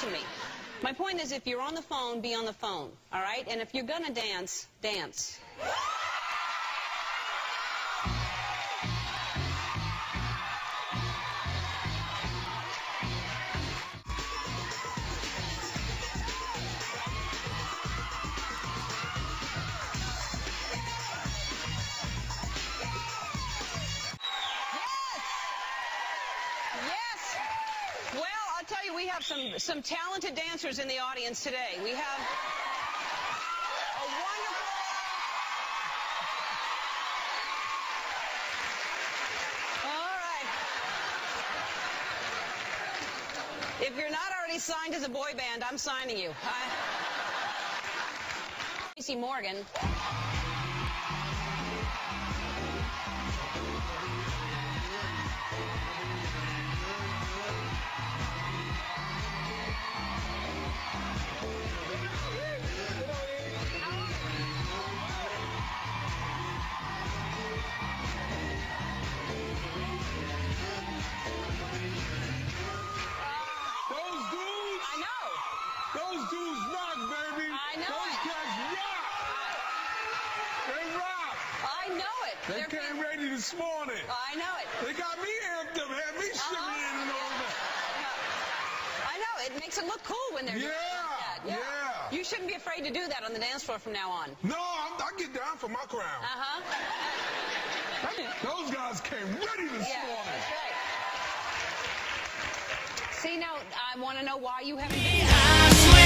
to me. My point is, if you're on the phone, be on the phone, all right? And if you're going to dance, dance. Yes. Well, I'll tell you, we have some, some talented dancers in the audience today. We have a wonderful... All right. If you're not already signed as a boy band, I'm signing you. I... Tracy Morgan. Dudes rock, baby. I know Those it. cats rock. They rock. I know it. They They're came being- ready this morning. I know it. They got me amped up, had me shimmying and all that. I know. It makes it look cool when they're doing it that. Yeah, yeah. You shouldn't be afraid to do that on the dance floor from now on. No, I'm, I get down for my crown. Uh-huh. Those guys came ready this Yeah, morning. that's right. See, now, I want to know why you haven't been. I swear